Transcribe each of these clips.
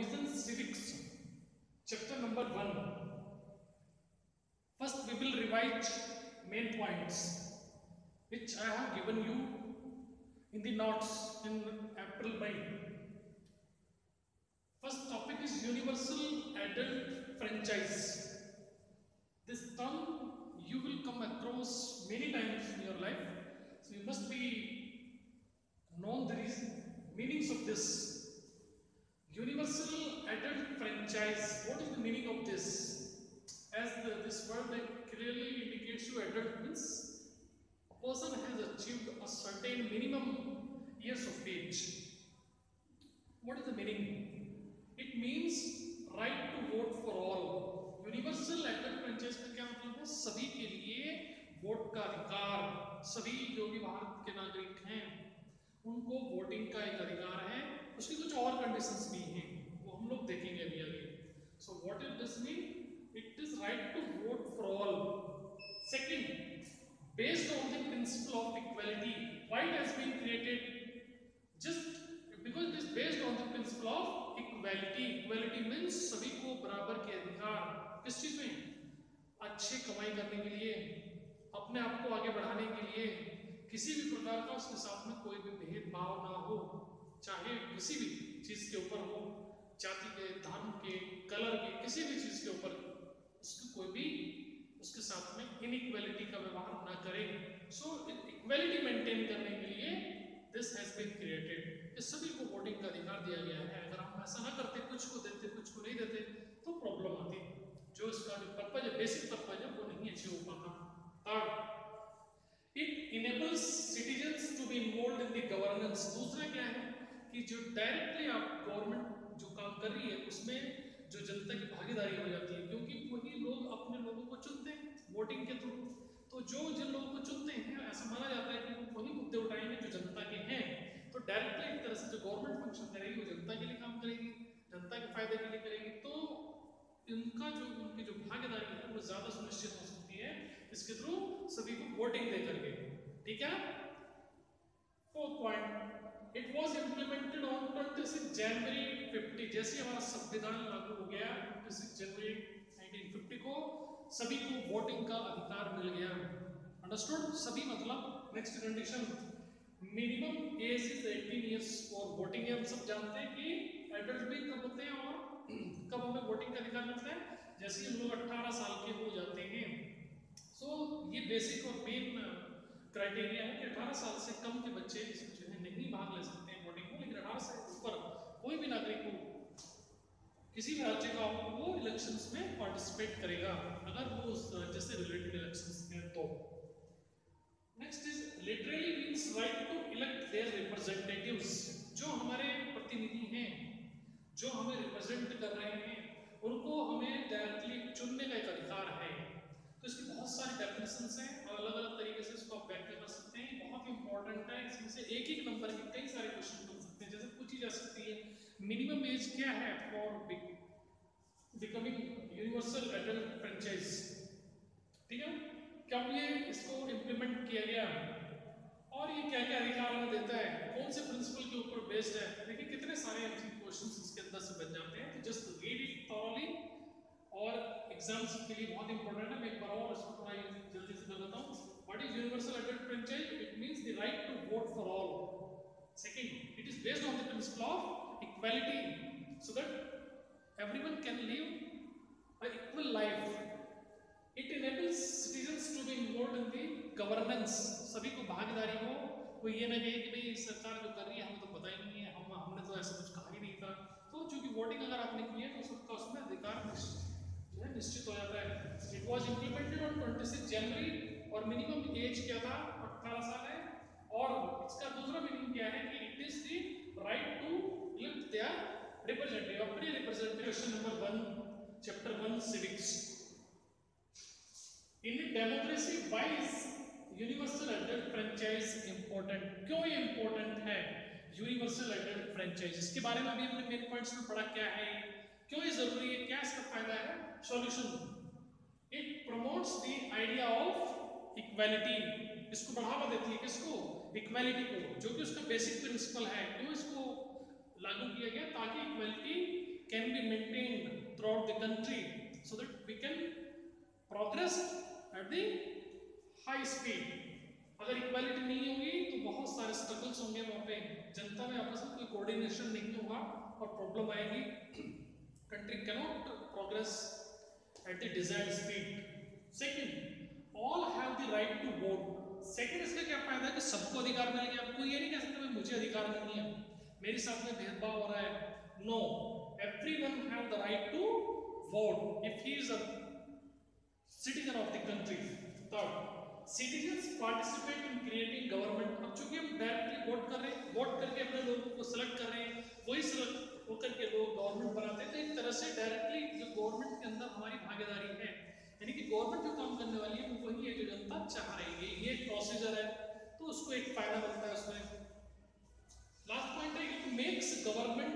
revision civics chapter number 1 first we will revise main points which i have given you in the notes in april may. First topic is universal adult franchise. This term you will come across many times in your life so you must be known the reason meanings of this means a person has achieved a certain minimum years of age. What is the meaning? It means right to vote for all. Universal adult franchise का क्या मतलब है? सभी के लिए vote का अधिकार। सभी जो भी भारत के नागरिक हैं। उनको वोटिंग का एक अधिकार है। उसकी कुछ और कंडीशंस भी हैं। वो हम लोग देखेंगे अभी आगे। So what is this mean it is right to vote for all second based on the principle of equality. Why it has been created? Just because it is based on the principle of equality. Equality means सभी को बराबर के अधिकार। किस चीज़ में? अच्छे कमाई करने के लिए, अपने आप को आगे बढ़ाने के लिए। किसी भी प्रकार का उसके साथ में कोई भी भेदभाव ना हो, चाहे किसी भी चीज़ के ऊपर हो। जाति के, धर्म के, कलर के, किसी भी चीज़ के ऊपर उसकी कोई भी, उसके साथ में इनइक्वालिटी का व्यवहार ना करे। सो इक्वालिटी मेंटेन करने के लिए दिस हैज़ बीन क्रिएटेड इस सभी को वोटिंग का अधिकार दिया गया है। अगर हम ऐसा ना करते, कुछ को देते, कुछ को नहीं देते तो प्रॉब्लम आती जो इसका जो पर्पज है बेसिक पर्पज है, वो नहीं अचीव हो पाता third it enables citizens to be involve in the governance दूसरा क्या है कि जो डायरेक्टली आप गवर्नमेंट जो काम कर रही है, उसमें जो जनता की भागीदारी हो जाती है, क्योंकि वही लोग अपने लोगों को चुनते हैं वोटिंग के थ्रू तो जो जिन लोगों को चुनते हैं, ऐसा माना जाता है कि वो वही मुद्दे उठाएँगे जो जनता के हैं। तो डायरेक्टली एक तरह से जो गवर्नमेंट फ़ंक्शन करेगी, वो जनता के लिए काम करेगी, जनता के फ़ायदे के लिए करेगी। तो इनका जो, उनकी जो भागीदारी है, वो ज़्यादा सुनिश्चित हो सकती है। इसके थ्रू सभी को वोटिंग दे करके। ठीक है? Fourth point it was implemented on 26 January 50 जैसे हमारा संविधान लागू हो गया 26 जनवरी 1950 को सभी को वोटिंग का अधिकार मिल गया। अंडरस्टूड सभी मतलब next condition minimum age is 18 years for voting हम सब जानते हैं कि एडल्ट भी कब होते हैं और कब हमें वोटिंग का अधिकार मिलता है? जैसे हम लोग 18 साल के हो जाते हैं। सो so, ये बेसिक और मेन क्राइटेरिया है कि 18 साल से कम के बच्चे इसमें जो है नहीं भाग ले सकते हैं वोटिंग में लेकिन 18 से ऊपर कोई भी नागरिक हो किसी भी राज्य का हो वो इलेक्शंस में पार्टिसिपेट करेगा। अगर वो उस राज्य से रिलेटेड इलेक्शंस में तो। Next is literally means right to elect their representatives जो हमारे प्रतिनिधि हैं, जो हमें रिप्रेजेंट कर रहे हैं, उनको हमें डायरेक्टली चुनने का एक अधिकार है। तो इसकी बहुत सारी डेफिनेशंस हैं और अलग अलग तरीके से इसको आप व्याख्या कर सकते हैं। बहुत इंपॉर्टेंट है, इसमें से एक एक नंबर के कई सारे क्वेश्चन बन सकते हैं। जैसे पूछी जा सकती है मिनिमम एज क्या है for becoming universal adult franchise ठीक है? कब ये इसको इम्प्लीमेंट किया गया। और ये क्या क्या अधिकार देता है? कौन से प्रिंसिपल के ऊपर बेस्ड है? देखिए, कितने सारे क्वेश्चंस इसके अंदर से बन जाते हैं। तो जस्ट रीड इट थॉरली और एग्ज़ाम्स के लिए बहुत इंपॉर्टेंट है। मैं एक बार और इसको थोड़ा जल्दी से देता हूँ। What is universal adult franchise it means the right to vote for all second it is based on the principle of equality so that everyone can live a equal life it enables citizens to be involve in the governance सभी को भागीदारी हो कोई ये ना कहे कि भाई सरकार जो कर रही है, हमें तो पता ही नहीं है, हम, हमने तो ऐसा कुछ कहा ही नहीं था। तो चूँकि वोटिंग अगर आपने की है तो सबका उसमें अधिकार जो है, निश्चित हो जाता है। It was implemented on 26 January और मिनिमम एज क्या था? 18 साल है और इसका दूसरा मीनिंग क्या है कि it is the right to elect their representative अपने question number 1 chapter 1 civics in democracy why is universal adult franchise important क्यों ये इंपॉर्टेंट है यूनिवर्सल एडल्ट फ्रेंचाइज इसके बारे में भी हमने मेन पॉइंट्स में पढ़ा क्या है, क्यों ये ज़रूरी है, क्या इसका फ़ायदा है? Solution it promotes the idea of equality इसको बढ़ावा देती है किसको? इक्वालिटी को, जो कि उसका बेसिक प्रिंसिपल है। क्यों इसको लागू किया गया? ताकि equality can be maintained throughout the country so that we can progress at the high speed. अगर इक्वालिटी नहीं होगी तो बहुत सारे स्ट्रगल्स होंगे वहाँ पे। जनता में आपस में कोई कोऑर्डिनेशन नहीं होगा और प्रॉब्लम आएगी। Country cannot progress at the desired speed second all have the right to vote second इसका क्या फ़ायदा है कि सबको अधिकार मिल आपको ये नहीं कह सकते मुझे अधिकार नहीं है। मेरे साथ में भेदभाव हो रहा है। No everyone have the right to vote if he is a citizen of the country. Third, citizens participate in creating government. अब चूँकि हम डायरेक्टली वोट कर रहे हैं वोट करके अपने लोगों को सिलेक्ट कर रहे हैं, वही सिलेक्ट होकर के लोग गवर्नमेंट बनाते हैं तो एक तरह से डायरेक्टली जो गवर्नमेंट के अंदर हमारी भागीदारी है, यानी कि गवर्नमेंट जो काम करने वाली है, वो वही है जो जनता चाह रही है। ये एक प्रोसीजर है तो उसको एक फ़ायदा मिलता है उसमें। लास्ट पॉइंट है इट मेक्स गवर्नमेंट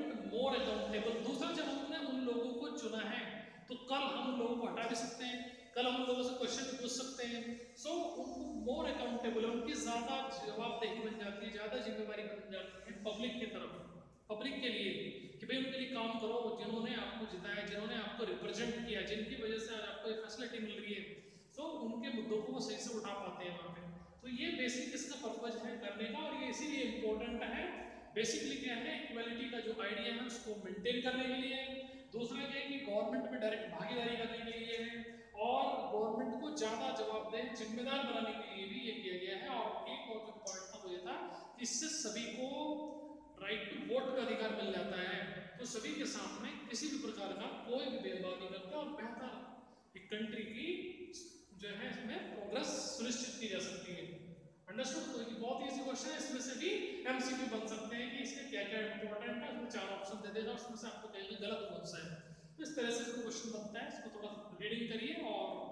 अकाउंटेबल दूसरा जब हमने उन लोगों को चुना है। तो कल हम उन लोगों को हटा भी सकते हैं कल हम लोगों से क्वेश्चन पूछ सकते हैं। सो so, उनको मोर अकाउंटेबल उनकी ज़्यादा जवाबदेही बन जाती है ज़्यादा जिम्मेवारी बन जाती है पब्लिक की तरफ़। पब्लिक के लिए कि भाई उनके लिए काम करो जिन्होंने आपको जिताया जिन्होंने आपको रिप्रेजेंट किया जिनकी वजह से आपको ये फैसिलिटी मिल रही है। तो उनके मुद्दों को वो सही से उठा पाते हैं वहाँ पे। तो ये बेसिक इसका पर्पज है करने का और ये इसीलिए इम्पोर्टेंट है बेसिकली क्या है इक्वालिटी का जो आइडिया है, उसको मेंटेन करने के लिए, दूसरा क्या है कि गवर्नमेंट में डायरेक्ट भागीदारी करने के लिए है, और गवर्नमेंट को ज़्यादा जवाबदेह, जिम्मेदार बनाने के लिए भी ये किया गया है, और एक और जो पॉइंट था वो ये था कि इससे सभी को राइट टू वोट का अधिकार मिल जाता है। तो सभी के सामने किसी भी प्रकार का कोई भी भेदभाव नहीं करता, और बेहतर एक कंट्री की जो है इसमें प्रोग्रेस सुनिश्चित की जा सकती है अंडरस्टूड तो ये बहुत इजी क्वेश्चन है। इसमें से भी एमसीक्यू बन सकते हैं कि इसके क्या क्या इंपॉर्टेंट है। उसमें चार ऑप्शन दे देगा। उसमें से आपको कहेंगे गलत कौन सा है। इस तरह से क्वेश्चन बनता है। इसको थोड़ा रीडिंग करिए और